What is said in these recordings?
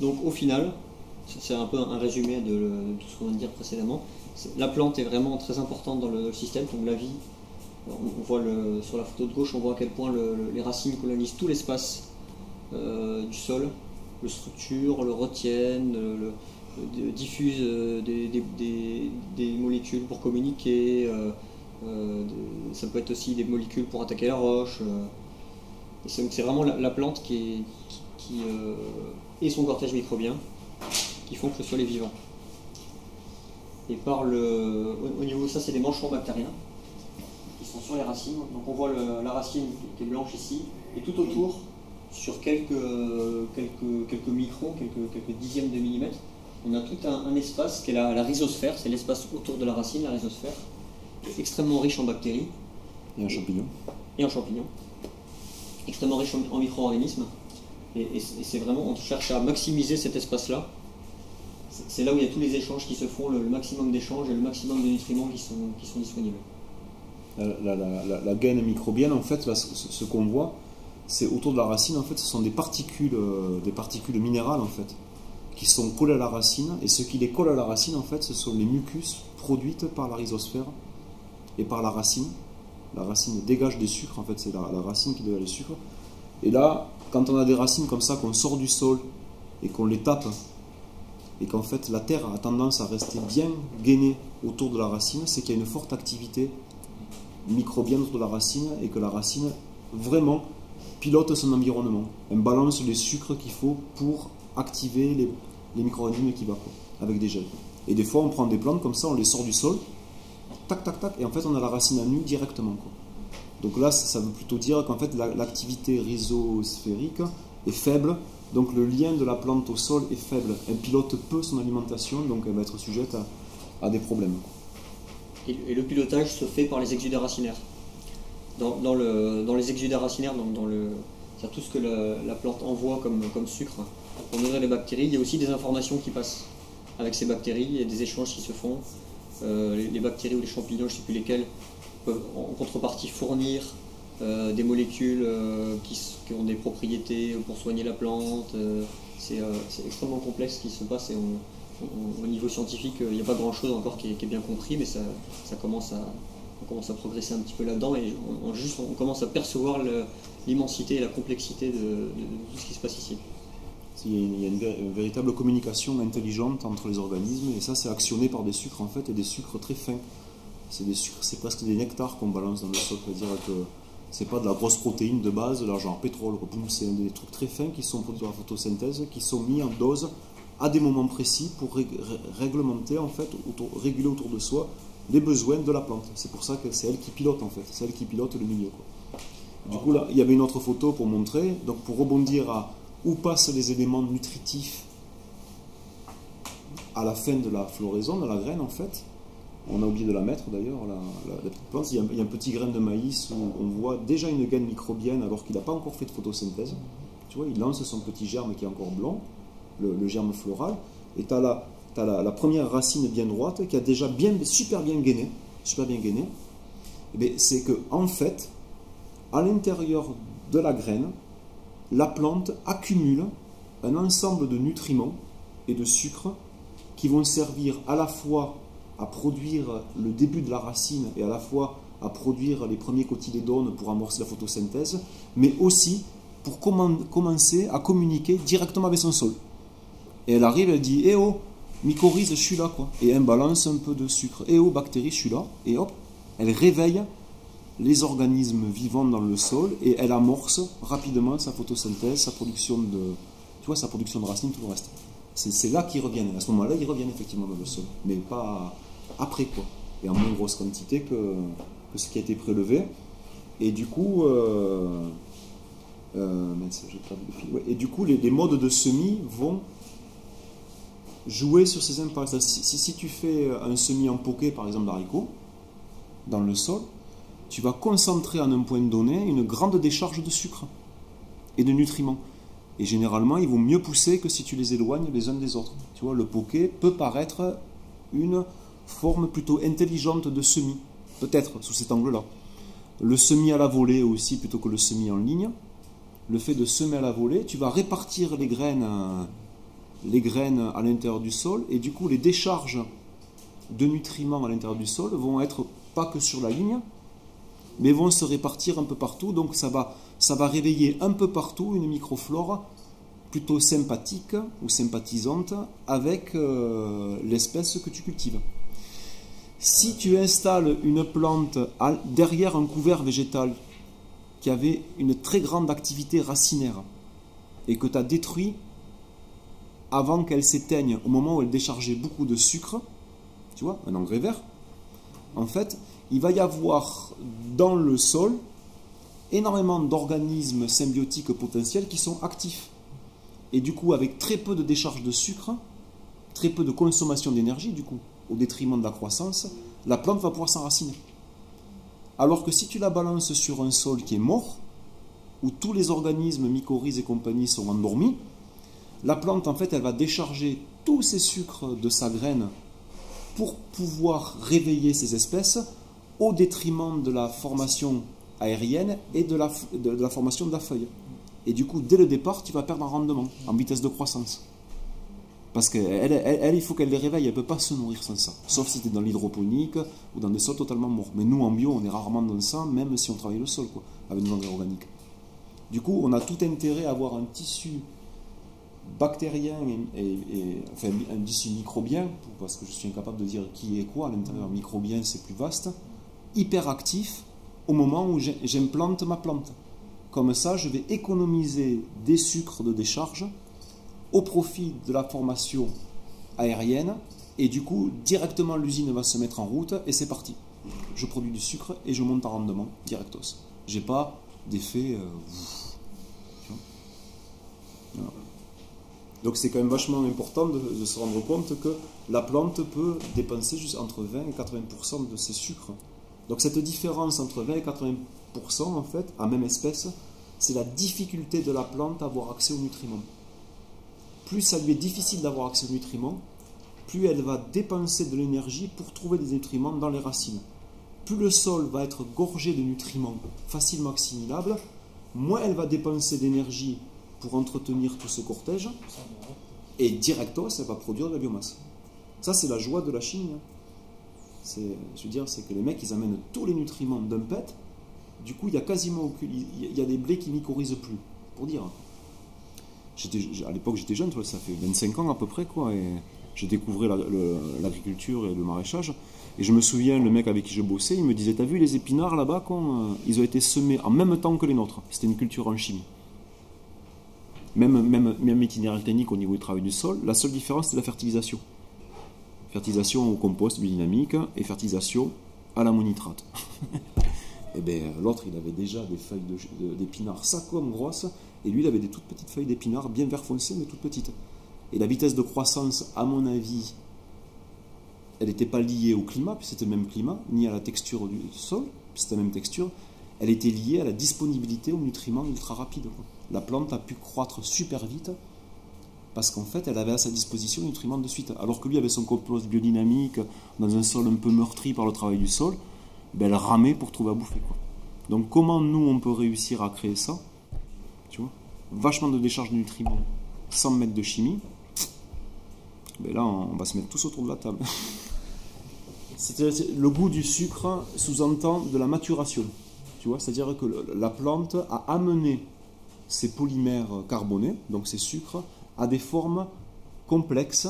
Donc au final, c'est un peu un résumé de, tout ce qu'on vient de dire précédemment. La plante est vraiment très importante dans le système, donc la vie. On, voit le, sur la photo de gauche, on voit à quel point les racines colonisent tout l'espace euh, du sol, le structure, le retiennent, le, diffusent euh, des, molécules pour communiquer. Euh, ça peut être aussi des molécules pour attaquer la roche. c'est vraiment la, plante qui, et son cortège microbien qui font que le sol est vivant. Et par le, au, niveau, ça c'est des manchons bactériens qui sont sur les racines. Donc on voit la racine qui est blanche ici, et tout autour, sur quelques, quelques, quelques microns, quelques, quelques dixièmes de millimètres, on a tout un, espace qui est la, la rhizosphère, c'est l'espace autour de la racine, la rhizosphère, extrêmement riche en bactéries. Et en champignons. Et en champignons. Extrêmement riche en, micro-organismes. Et, c'est vraiment, on cherche à maximiser cet espace-là. C'est là où il y a tous les échanges qui se font, le, maximum d'échanges et le maximum de nutriments qui sont, qui sont disponibles. La, gaine microbienne, en fait, ce, qu'on voit, c'est autour de la racine, en fait, ce sont des particules, euh, des particules minérales, en fait, qui sont collées à la racine. Et ce qui les colle à la racine, en fait, ce sont les mucus produites par la rhizosphère et par la racine. La racine dégage des sucres, en fait, c'est la, racine qui dégage les sucres. Et là, quand on a des racines comme ça, qu'on sort du sol et qu'on les tape, et qu'en fait la terre a tendance à rester bien gainée autour de la racine, c'est qu'il y a une forte activité microbienne autour de la racine et que la racine vraiment pilote son environnement. Elle balance les sucres qu'il faut pour activer les, micro-organismes qui vont avec des gels. Et des fois, on prend des plantes comme ça, on les sort du sol, tac, tac, tac, et en fait, on a la racine à nu directement. Donc là, ça veut plutôt dire qu'en fait, l'activité rhizosphérique est faible, donc le lien de la plante au sol est faible. Elle pilote peu son alimentation, donc elle va être sujette à, des problèmes. Et, le pilotage se fait par les exudats racinaires. Dans, le, dans les exudats racinaires, donc dans le, tout ce que la, plante envoie comme, sucre pour nourrir les bactéries, il y a aussi des informations qui passent avec ces bactéries et des échanges qui se font. Euh, les, bactéries ou les champignons, je ne sais plus lesquels, peuvent en contrepartie fournir euh, des molécules euh, qui, ont des propriétés pour soigner la plante. Euh, c'est extrêmement complexe ce qui se passe et au niveau scientifique, il n'y a pas grand-chose encore qui est, bien compris, mais ça, commence à, progresser un petit peu là-dedans et on, commence à percevoir l'immensité et la complexité de, tout ce qui se passe ici. Il y a une, véritable communication intelligente entre les organismes et ça c'est actionné par des sucres en fait et des sucres très fins c'est presque des nectars qu'on balance dans le sol. C'est-à-dire que c'est pas de la grosse protéine de base, là, genre pétrole, c'est des trucs très fins qui sont produits par la photosynthèse, qui sont mis en dose à des moments précis pour réglementer, en fait, réguler autour de soi les besoins de la plante. C'est pour ça que c'est elle qui pilote, en fait, c'est qui pilote le milieu. Du coup, là, il y avait une autre photo pour montrer, donc pour rebondir à où passent les éléments nutritifs à la fin de la floraison, de la graine, en fait, on a oublié de la mettre d'ailleurs, la, petite plante. Il y, a un, petit grain de maïs où on voit déjà une gaine microbienne alors qu'il n'a pas encore fait de photosynthèse. Tu vois, il lance son petit germe qui est encore blanc, le, germe floral, et tu as, la, première racine bien droite qui a déjà bien, super bien gainé. Super bien gainé. Eh c'est que en fait, à l'intérieur de la graine, la plante accumule un ensemble de nutriments et de sucres qui vont servir à la fois à produire le début de la racine et à la fois à produire les premiers cotylédones pour amorcer la photosynthèse, mais aussi pour commencer à communiquer directement avec son sol. Et elle arrive, elle dit Eh oh, mycorhize, je suis là, quoi. Et elle balance un peu de sucre. Eh oh, bactéries, je suis là. Et hop, elle réveille les organismes vivants dans le sol et elle amorce rapidement sa photosynthèse, sa production de, tu vois, sa production de racines, tout le reste. C'est là qu'ils reviennent. À ce moment-là, ils reviennent effectivement dans le sol, mais pas après quoi, et en moins grosse quantité que, ce qui a été prélevé. Et du coup, euh, euh, et du coup, les, modes de semis vont jouer sur ces impacts. Si, si, tu fais un semis en poké, par exemple d'haricots, dans le sol, tu vas concentrer en un point donné une grande décharge de sucre et de nutriments. Et généralement, ils vont mieux pousser que si tu les éloignes les uns des autres. Tu vois, le poké peut paraître une forme plutôt intelligente de semis, peut-être sous cet angle-là. Le semis à la volée aussi, plutôt que le semis en ligne. Le fait de semer à la volée, tu vas répartir les graines les graines à l'intérieur du sol, et du coup les décharges de nutriments à l'intérieur du sol vont être pas que sur la ligne, mais vont se répartir un peu partout, donc ça va, ça va réveiller un peu partout une microflore plutôt sympathique ou sympathisante avec euh, l'espèce que tu cultives. Si tu installes une plante derrière un couvert végétal qui avait une très grande activité racinaire et que tu as détruit avant qu'elle s'éteigne au moment où elle déchargeait beaucoup de sucre, tu vois, un engrais vert, en fait, il va y avoir dans le sol énormément d'organismes symbiotiques potentiels qui sont actifs. Et du coup, avec très peu de décharge de sucre, très peu de consommation d'énergie, du coup, au détriment de la croissance, la plante va pouvoir s'enraciner. Alors que si tu la balances sur un sol qui est mort, où tous les organismes, mycorhizes et compagnie sont endormis, la plante, en fait, elle va décharger tous ces sucres de sa graine pour pouvoir réveiller ces espèces au détriment de la formation aérienne et de la, de la formation de la feuille. Et du coup, dès le départ, tu vas perdre en rendement, en vitesse de croissance. Parce qu'elle, elle, il faut qu'elle les réveille, elle ne peut pas se nourrir sans ça. Sauf si tu es dans l'hydroponique ou dans des sols totalement morts. Mais nous, en bio, on est rarement dans ça, même si on travaille le sol, quoi, avec nos engrais organiques. Du coup, on a tout intérêt à avoir un tissu bactérien et, enfin un tissu microbien, parce que je suis incapable de dire qui est quoi à l'intérieur. Microbien, c'est plus vaste, hyper actif au moment où j'implante ma plante. Comme ça, je vais économiser des sucres de décharge au profit de la formation aérienne et du coup directement l'usine va se mettre en route et c'est parti. Je produis du sucre et je monte en rendement directos. J'ai pas d'effet. Euh, Donc c'est quand même vachement important de, se rendre compte que la plante peut dépenser juste entre 20 et 80% de ses sucres. Donc cette différence entre 20 et 80% en fait, à même espèce, c'est la difficulté de la plante à avoir accès aux nutriments plus ça lui est difficile d'avoir accès aux nutriments, plus elle va dépenser de l'énergie pour trouver des nutriments dans les racines. Plus le sol va être gorgé de nutriments facilement assimilables, moins elle va dépenser d'énergie pour entretenir tout ce cortège, et directement, ça va produire de la biomasse. Ça, c'est la joie de la chimie. Je veux dire, c'est que les mecs, ils amènent tous les nutriments d'un pet. Du coup, il y a quasiment aucune, il y a des blés qui mycorhizent plus. Pour dire à l'époque j'étais jeune, ça fait 25 ans à peu près, quoi, et j'ai découvert l'agriculture et le maraîchage. Et je me souviens, le mec avec qui je bossais, il me disait T'as vu les épinards là-bas euh, Ils ont été semés en même temps que les nôtres. C'était une culture en chimie. Même, même, même itinéraire technique au niveau du travail du sol, la seule différence c'est la fertilisation. Fertilisation au compost biodynamique et fertilisation à l'ammonitrate. et eh bien l'autre, il avait déjà des feuilles d'épinards de, comme grosses et lui, il avait des toutes petites feuilles d'épinards, bien vert foncé, mais toutes petites. Et la vitesse de croissance, à mon avis, elle n'était pas liée au climat, puis c'était le même climat, ni à la texture du sol, puis c'était la même texture. Elle était liée à la disponibilité aux nutriments ultra rapides. La plante a pu croître super vite parce qu'en fait, elle avait à sa disposition les nutriments de suite. Alors que lui avait son compost biodynamique dans un sol un peu meurtri par le travail du sol, ben elle ramait pour trouver à bouffer. Donc comment nous, on peut réussir à créer ça vachement de décharge de nutriments sans mettre de chimie, ben là, on va se mettre tous autour de la table. le goût du sucre sous-entend de la maturation. Tu vois, c'est-à-dire que la plante a amené ces polymères carbonés, donc ces sucres, à des formes complexes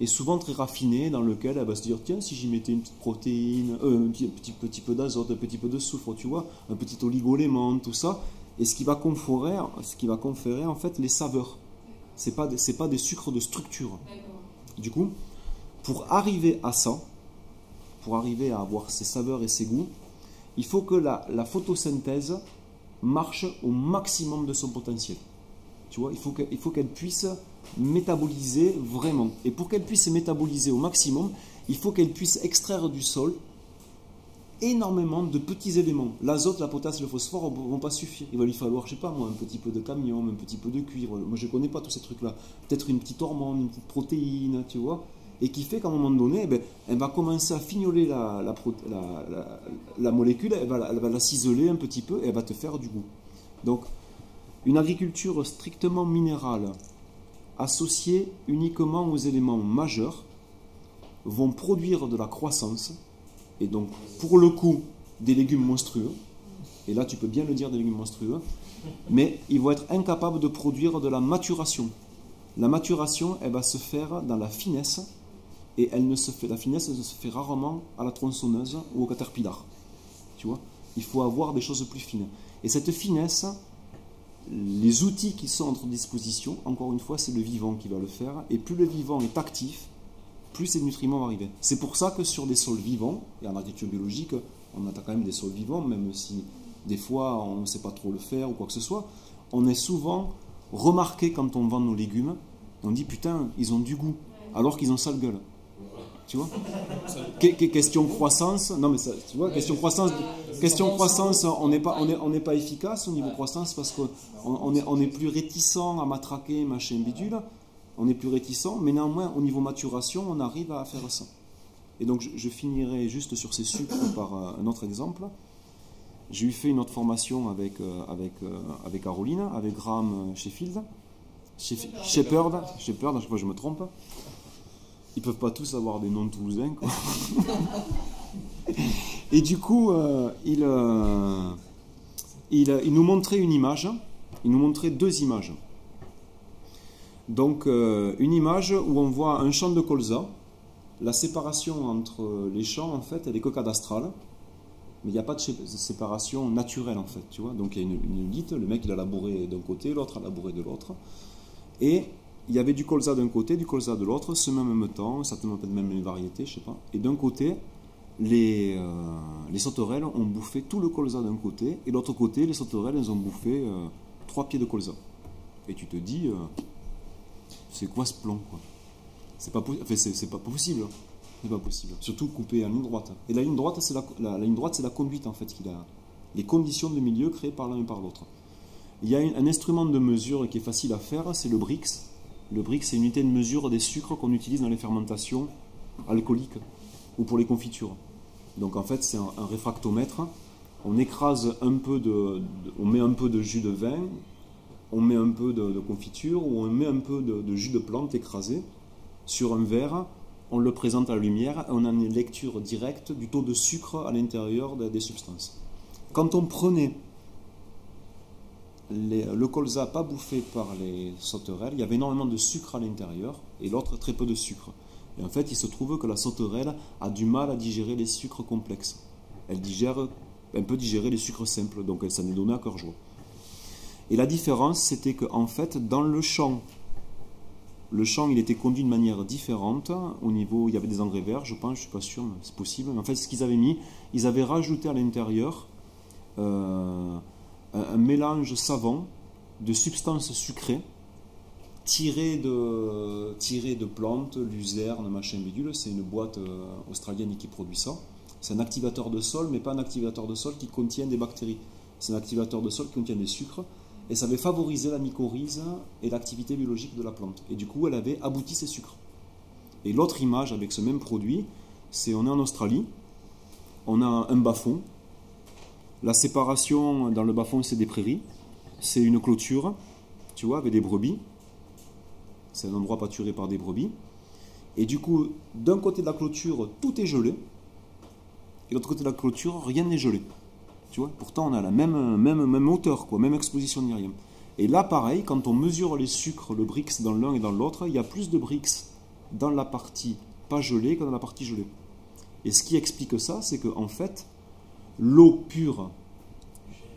et souvent très raffinées, dans lesquelles elle va se dire tiens, si j'y mettais une petite protéine, euh, un petit, petit, petit peu d'azote, un petit peu de soufre, tu vois, un petit oligoélément, tout ça, et ce qui va conférer, ce qui va conférer en fait les saveurs. C'est pas c'est pas des sucres de structure. Du coup, pour arriver à ça, pour arriver à avoir ces saveurs et ces goûts, il faut que la, la photosynthèse marche au maximum de son potentiel. Tu vois, il faut qu'elle puisse métaboliser vraiment. Et pour qu'elle puisse métaboliser au maximum, il faut qu'elle puisse extraire du sol énormément de petits éléments. L'azote, la potasse, le phosphore ne vont pas suffire. Il va lui falloir, je sais pas moi, un petit peu de camion, un petit peu de cuivre. Moi, je ne connais pas tous ces trucs-là. Peut-être une petite hormone, une petite protéine, tu vois. Et qui fait qu'à un moment donné, eh ben, elle va commencer à fignoler la, la, molécule, elle va, elle va la ciseler un petit peu et elle va te faire du goût. Donc, une agriculture strictement minérale, associés uniquement aux éléments majeurs, vont produire de la croissance, et donc pour le coup des légumes monstrueux, et là tu peux bien le dire des légumes monstrueux, mais ils vont être incapables de produire de la maturation. La maturation, elle va se faire dans la finesse, et elle ne se fait, la finesse elle se fait rarement à la tronçonneuse ou au caterpillar. Tu vois? Il faut avoir des choses plus fines. Et cette finesse, les outils qui sont à notre disposition, encore une fois, c'est le vivant qui va le faire. Et plus le vivant est actif, plus ces nutriments vont arriver. C'est pour ça que sur des sols vivants, et en agriculture biologique, on a quand même des sols vivants, même si des fois on ne sait pas trop le faire ou quoi que ce soit, on est souvent remarqué quand on vend nos légumes, on dit putain, ils ont du goût, alors qu'ils ont sale gueule. Tu vois Question croissance, non mais ça, tu vois, question croissance, question croissance, on n'est pas, on est, on n'est pas efficace au niveau croissance parce qu'on on est, on est plus réticent à matraquer machin bidule, on est plus réticent, mais néanmoins au niveau maturation, on arrive à faire ça. Et donc je, finirai juste sur ces sucres par euh, un autre exemple. J'ai eu fait une autre formation avec, euh, avec, euh, avec Caroline, avec Graham Sheffield, Shepherd, Shepherd, à chaque fois je me trompe ils peuvent pas tous avoir des noms toulousains. Et du coup, euh, il, euh, il, il, nous montrait une image, il nous montrait deux images. Donc, euh, une image où on voit un champ de colza. La séparation entre les champs, en fait, elle est que cadastrale. Mais il n'y a pas de séparation naturelle, en fait. Tu vois Donc, il y a une, une le mec, il a labouré d'un côté, l'autre a labouré de l'autre. Et il y avait du colza d'un côté, du colza de l'autre, semé même temps, certainement peut-être même les variétés, je sais pas. Et d'un côté, les, euh, les sauterelles ont bouffé tout le colza d'un côté, et de l'autre côté, les sauterelles, elles ont bouffé euh, trois pieds de colza. Et tu te dis, euh, c'est quoi ce plan quoi? C'est pas, possible. Hein. C'est pas possible. Surtout coupé en ligne droite. Et la ligne droite, c'est la, ligne droite, c'est la conduite en fait qu'il a. Les conditions de milieu créées par l'un et par l'autre. Il y a un instrument de mesure qui est facile à faire, c'est le BRICS, le brick, c'est une unité de mesure des sucres qu'on utilise dans les fermentations alcooliques ou pour les confitures. Donc en fait, c'est un, réfractomètre. On écrase un peu de, on met un peu de jus de vin, on met un peu de, confiture ou on met un peu de, jus de plante écrasé sur un verre. On le présente à la lumière et on a une lecture directe du taux de sucre à l'intérieur des substances. Quand on prenait le colza pas bouffé par les sauterelles, il y avait énormément de sucre à l'intérieur et l'autre très peu de sucre. Et en fait, il se trouve que la sauterelle a du mal à digérer les sucres complexes. Elle digère, un peut digérer les sucres simples, donc ça ne donne à cœur joie. Et la différence, c'était qu'en fait, dans le champ, le champ, il était conduit de manière différente. Au niveau, il y avait des engrais verts, je pense, je suis pas sûr, c'est possible. en fait, ce qu'ils avaient mis, ils avaient rajouté à l'intérieur euh, un, mélange savant de substances sucrées tirées de, tirées de plantes, luzerne, machin bidule. C'est une boîte euh, australienne qui produit ça. C'est un activateur de sol, mais pas un activateur de sol qui contient des bactéries. C'est un activateur de sol qui contient des sucres. Et ça avait favorisé la mycorhize et l'activité biologique de la plante. Et du coup, elle avait abouti ces sucres. Et l'autre image avec ce même produit, c'est on est en Australie, on a un bas-fond, la séparation dans le bas-fond, c'est des prairies. C'est une clôture, tu vois, avec des brebis. C'est un endroit pâturé par des brebis. Et du coup, d'un côté de la clôture, tout est gelé. Et de l'autre côté de la clôture, rien n'est gelé. Tu vois, pourtant on a la même, même, même hauteur, quoi, même exposition de l'irium. Et là, pareil, quand on mesure les sucres, le brix dans l'un et dans l'autre, il y a plus de brix dans la partie pas gelée que dans la partie gelée. Et ce qui explique ça, c'est qu'en en fait, l'eau pure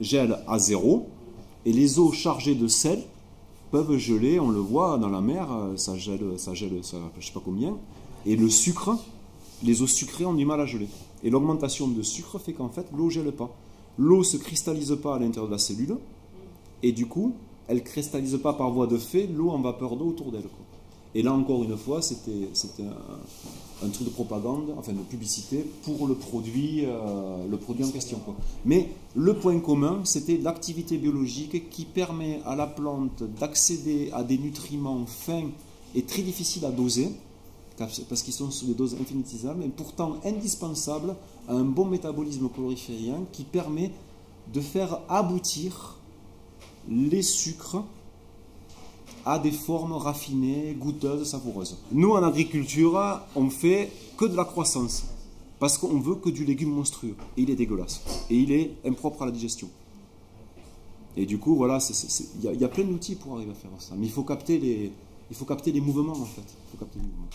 gèle à zéro et les eaux chargées de sel peuvent geler, on le voit dans la mer, ça gèle, ça gèle, ça, je sais pas combien, et le sucre, les eaux sucrées ont du mal à geler. Et l'augmentation de sucre fait qu'en fait l'eau gèle pas. L'eau se cristallise pas à l'intérieur de la cellule, et du coup, elle cristallise pas par voie de fait l'eau en vapeur d'eau autour d'elle. Et là encore une fois, c'était un, truc de propagande, enfin de publicité pour le produit, euh, le produit en question. Mais le point commun, c'était l'activité biologique qui permet à la plante d'accéder à des nutriments fins et très difficiles à doser, parce qu'ils sont sous des doses infinitésimales, mais pourtant indispensables à un bon métabolisme chloriférien qui permet de faire aboutir les sucres a des formes raffinées, goûteuses, savoureuses. Nous, en agriculture, on fait que de la croissance. Parce qu'on veut que du légume monstrueux. Et il est dégueulasse. Et il est impropre à la digestion. Et du coup, voilà, il y, a plein d'outils pour arriver à faire ça. Mais il faut capter les, il faut capter les mouvements, en fait. Il faut capter les mouvements.